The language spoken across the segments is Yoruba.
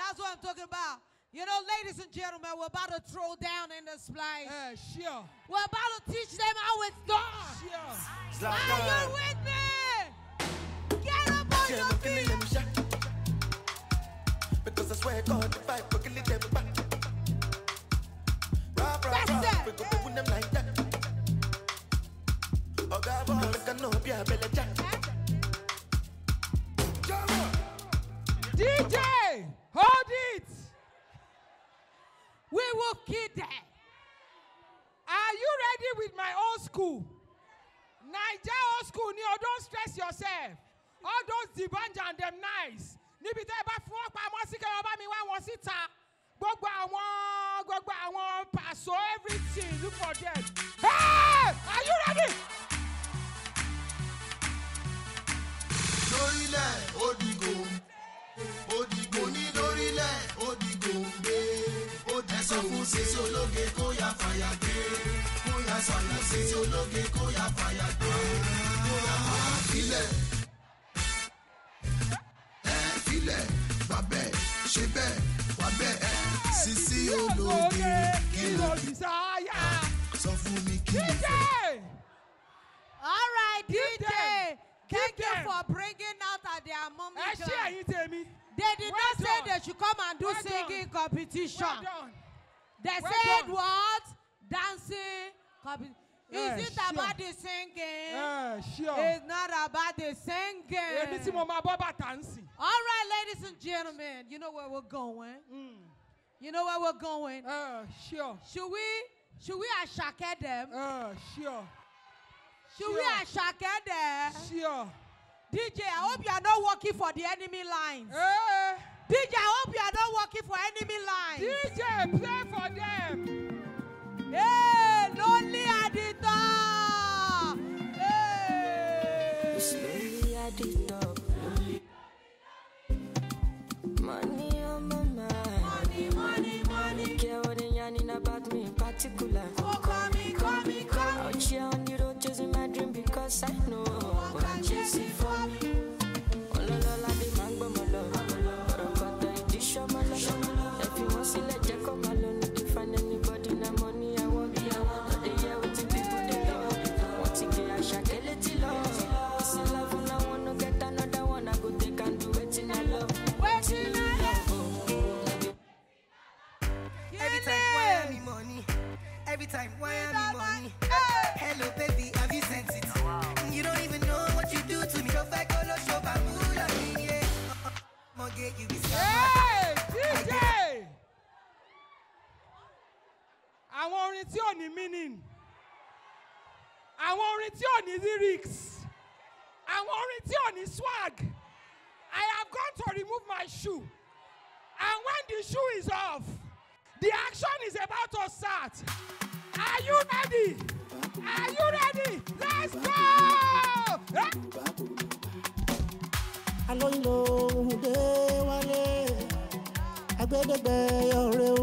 That's what I'm talking about. You know, ladies and gentlemen, we're about to throw down in this place. ẹ ṣíọ We're about to teach them how it's done. ṣíọ. Are you with me? Get up on your feet. Because I swear God, if I We. Are you ready with my old school? Naija old school ni o don't stress yourself. All those dibanja and them nice. Níbi tẹ́ ẹ bá fún wọn pamọ́ sí kẹ́wọ́n bá mi wá wọn síta. Gbogbo àwọn gbogbo àwọn pàṣọ sọ̀nà sísí ológe kó yá fàyà gbé kó yá fàyà filẹ̀ ẹ filẹ̀ ṣe bẹ́ẹ̀ wà bẹ́ẹ̀ sísí ológe kí ló Kí sáyà? sọ fún mi kí ló DJ! fẹ́. All right, DJ. Thank Give you for bringing out at their mommy. Ẹ ṣé time. ẹ̀yin tèmi. They did Well not say done. they should come and do Well singing done. competition. Well done. They Well said done. what? Dancing competition. Yeah, Is it sure. about the singing? Ẹ ṣíọ. It's not about the singing. Èmi tí mo máa bọ́ bàtà ń sìn. All right, ladies and gentlemen, you know where we're going. You know where we're going. Ẹ ṣíọ. Should we should we ashake them? Ṣíọ. Should we sure. ashake them? Ṣíọ. DJ, I hope you are not working for the enemy lines. DJ, I hope you are not working for enemy lines. DJ play for them. Àwọn orin tí ò ní meaning. Àwọn orin tí ò ní lyrics. Àwọn orin tí ò ní swag. I have gone to remove my shoe. And when the shoe is off, the action is about to start. Are you ready? Are you ready? Let's go! Eh? alóyinlo òhùndé wálé agbẹdẹgbẹ ọrẹ o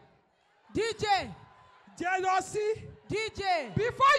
DJ, Jealousy. DJ. Before